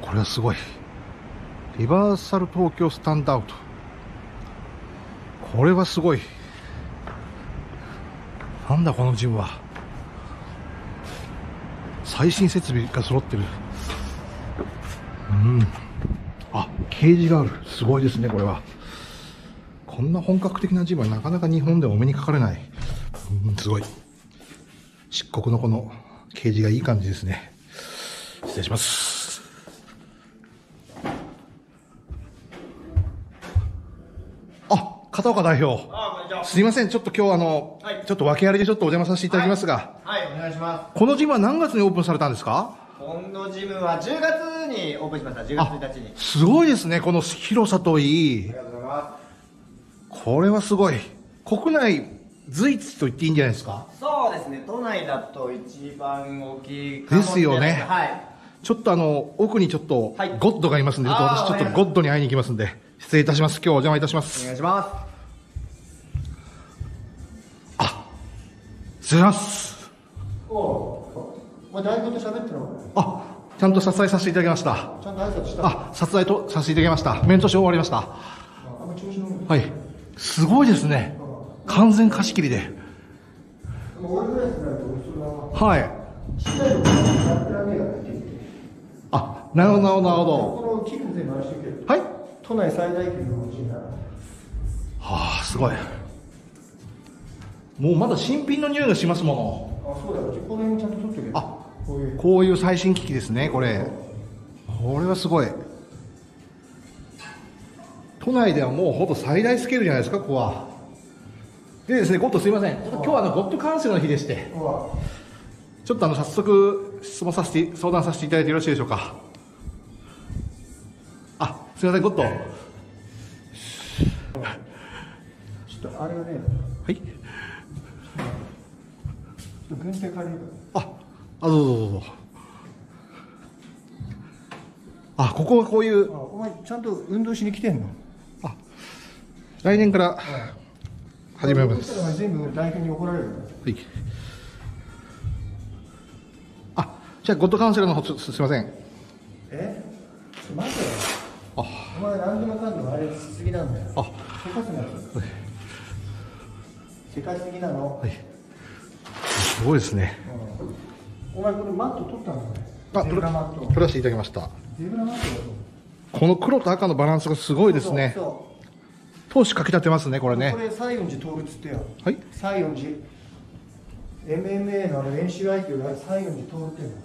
これはすごい。リバーサル東京スタンドアウト。これはすごい。なんだこのジムは。最新設備が揃ってる。うん。あ、ケージがある。すごいですね、これは。こんな本格的なジムはなかなか日本ではお目にかかれない。うん、すごい。漆黒のこのケージがいい感じですね。失礼します。あ、片岡代表。すいません、ちょっと今日あの、はいちょっと訳ありでちょっとお邪魔させていただきますが、はい、お願いしまこのジムは何月にオープンされたんですか？す。今度ジムは10月にオープンしました。10月1日に。すごいですね、この広さといいあり。がとうございまこれはすごい。国内随一と言っていいんじゃないですか？す。そうですね、都内だと一番大きいですよねはい。ちょっとあの、奥にちょっとはいゴッドがいますんで、ちょっとあー私ちょっとゴッドに会いに行きますんで、失礼いたします。今日お邪魔いたしまおす。願いしま失礼します。おお前代表と喋ってるの？あ、ちゃんと撮影させていただきました。ちゃんと挨拶した？あ、撮影とさせていただきました。面として終わりました。はい。すごいですね。完全貸し切りで。ははい。あ、なるほど、なるほど、はい。都内最大級のお家になるはあ、すごい。もうまだ新品の匂いがしますもあそうだよこの辺ちゃんと取っておけあこういうの。こういう最新機器ですね、これ。これはすごい。都内ではもうほぼ最大スケールじゃないですか、ここは。でですね、ゴッドすいません。今日はあのゴッドカウンセルの日でして、ちょっとあの早速質問させて、相談させていただいてよろしいでしょうか。あ、すいません、ゴッド。はい。ちょっとあれがねちょっと軍手借りるかあ、あ、どうぞどうぞ。あ、ここはこういうお前ちゃんと運動しに来てんの？来年から始めます。そしたらお前全部代表に怒られるよはい。あ、じゃあゴッドカウンセラーの方、すすいません。え？待てよあ、お前何でもかんでもあれしすぎなんだよ。あ、せかすなよせかしすぎなの、はい。すごいですね。お前これマット取ったのあ、ゼブラマット取らせていただきました。この黒と赤のバランスがすごいですね。そうそ闘志かき立てますね、これね。うこ。れ西園寺徹っつってよ。はい。西園寺 MMA のあの練習相手が西園寺徹っていうの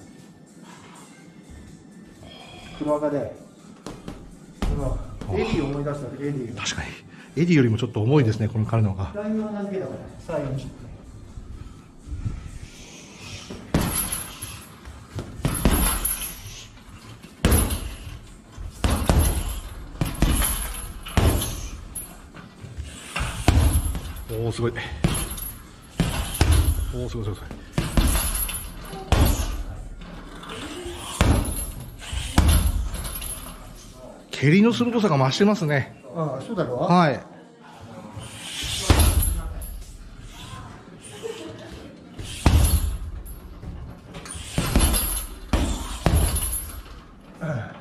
黒赤でエディを思い出したわけエディが確かに。エディよりもちょっと重いですね、この彼のが。大名の名付けだから西園寺っておお、すごい。おお、すごいすごいすごい。蹴りの鋭さが増してますね。ああそうだろはい。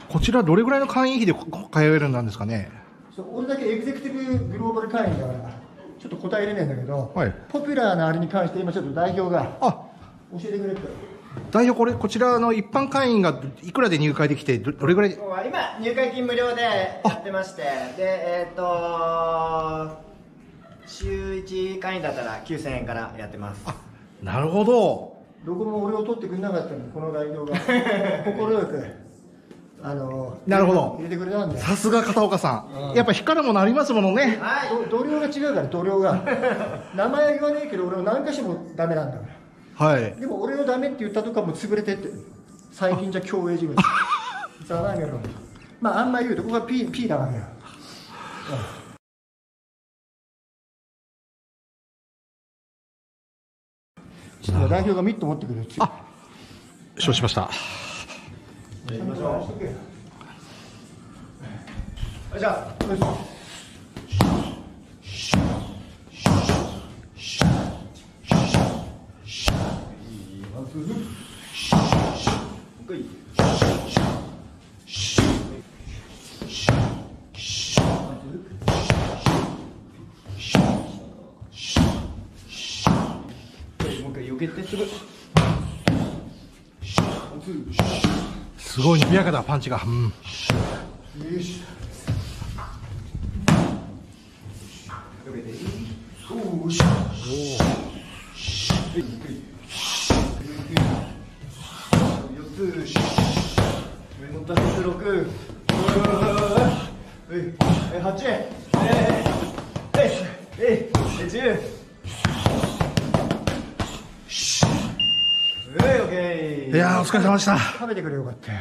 こちらどれぐらいの会員費で通えるんですかね？俺だけエグゼクティブグローバル会員だからちょっと答えれないんだけど、はいポピュラーなあれに関して今ちょっと代表があ、教えてくれて代表これこちらの一般会員がいくらで入会できてどどれぐらい？今、入会金無料でやってまして、で、えっ、と週1会員だったら9000円からやってます。なるほど。どこも俺を取ってくれなかったのこの代表が 快くあのなるほど入れてくれたんだよさすが片岡さん。やっぱ光るものありますものね。はい。ど度量が違うから度量が 名前は言わねえけど俺を何かしてもダメなんだからはい。でも俺をダメって言ったとかもう潰れてって最近じゃ競泳ジムざ まあめろまああんま言うとここが P, P だから。よ、ちょっと代表がミット持ってくるあ承知しました。ちゃんもう一回避けてすぐすごい伸びやかだパンチが。うん。よし避けておー。し4つ上もった6 8えええええ10えいオッケーいやーお疲れ様でした食べてくれよかったよ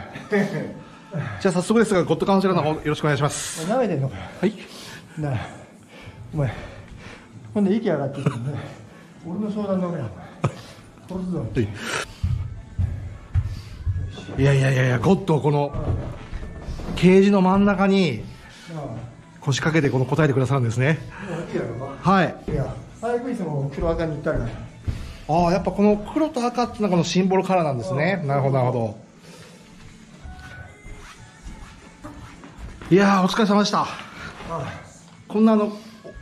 じゃあ早速ですがゴッドカウンセラーの方よろしくお願いしますお前舐めてんのかよはいなあお前ほんで息上がってるんで俺の相談乗れよお前殺すぞいやいやいやいやゴッドこのケージの真ん中に腰掛けてこの答えてくださるんですね。はい。いや早くいつも黒赤に行ったから。ああやっぱこの黒と赤っていうのはこのシンボルカラーなんですね。なるほどなるほど。いやーお疲れ様でした。こんなあの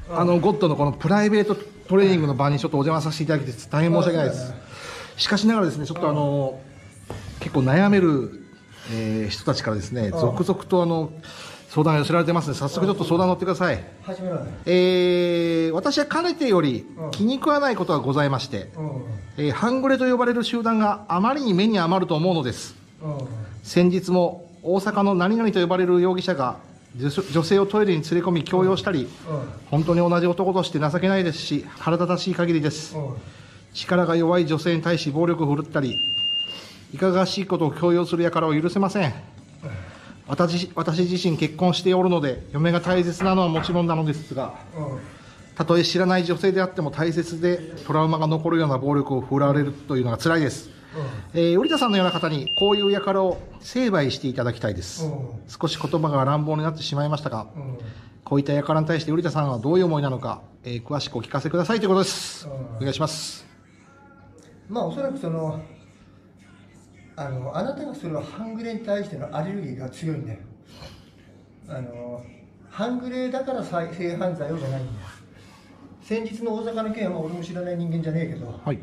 あのゴッドのこのプライベートトレーニングの場にちょっとお邪魔させていただきて大変申し訳ないです。しかしながらですねちょっとあの結構悩める、えー人たちからですね続々とあの相談が寄せられてますので早速ちょっと相談乗ってください。始めろよえー私はかねてより気に食わないことがございまして、うんえー半グレと呼ばれる集団があまりに目に余ると思うのです。うん先日も大阪の何々と呼ばれる容疑者が女女性をトイレに連れ込み強要したり本当に同じ男として情けないですし腹立たしい限りです。うん。力が弱い女性に対し暴力を振るったりいかがわしいことを強要する輩を許せません。私私自身結婚しておるので嫁が大切なのはもちろんなのですがうんたとえ知らない女性であっても大切でトラウマが残るような暴力を振られるというのが辛いです、えー、瓜田さんのような方にこういう輩を成敗していただきたいです、うん。少し言葉が乱暴になってしまいましたが、うん。こういった輩に対して瓜田さんはどういう思いなのか、えー詳しくお聞かせくださいということです、うん。お願いします。まあおそらくそのあのあなたがそれは半グレに対してのアレルギーが強いんだよ。あの半グレだからさ性犯罪をじゃないんだよ。先日の大阪の件はまあ俺も知らない人間じゃねえけどはい。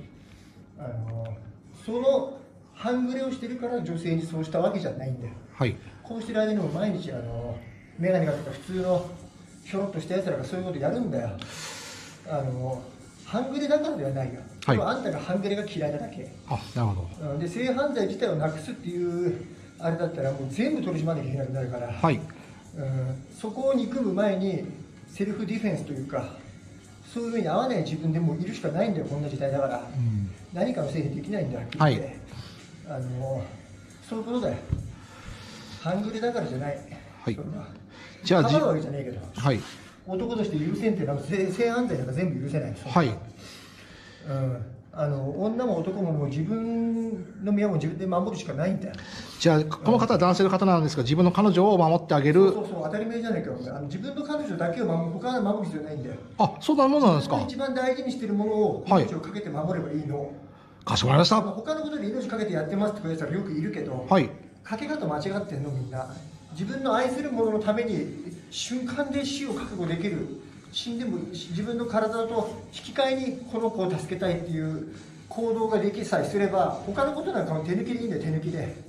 あのその半グレをしてるから女性にそうしたわけじゃないんだよ。はい。こうしてる間にも毎日あの眼鏡かけた普通のひょろっとしたやつらがそういうことやるんだよ。あの半グレだからではないよ、はい。あんたが半グレが嫌いなだけ。あなるほど。うん。で性犯罪自体をなくすっていうあれだったらもう全部取り締まらなきゃいけなくなるから、はい。うん、そこを憎む前にセルフディフェンスというかそういうふうに合わない自分でもういるしかないんだよこんな時代だから、何かのせいにできないんだっきり言って。あのそういうことだよ。半グレだからじゃない、はい。それはじゃあじわけじゃねえけど。はい。男として許せんっていうのは性性犯罪なんか全部許せない。はいうん、あの女も男ももう自分の身はもう自分で守るしかないんだよ。じゃあこの方は男性の方なんですが自分の彼女を守ってあげる。そうそう当たり前じゃないかあの自分の彼女だけを守る他は守る必要ないんだよ。あそうなものなんですか？一番大事にしてるものをはい。命をかけて守ればいいの、かしこまりました。他のことで命かけてやってますって言ったらよくいるけど、はい。かけ方間違ってんのみんな。自分の愛するもののために瞬間で死を覚悟できる死んでも自分の体と引き換えにこの子を助けたいっていう行動ができさえすれば他のことなんかも手抜きでいいんだよ手抜きで。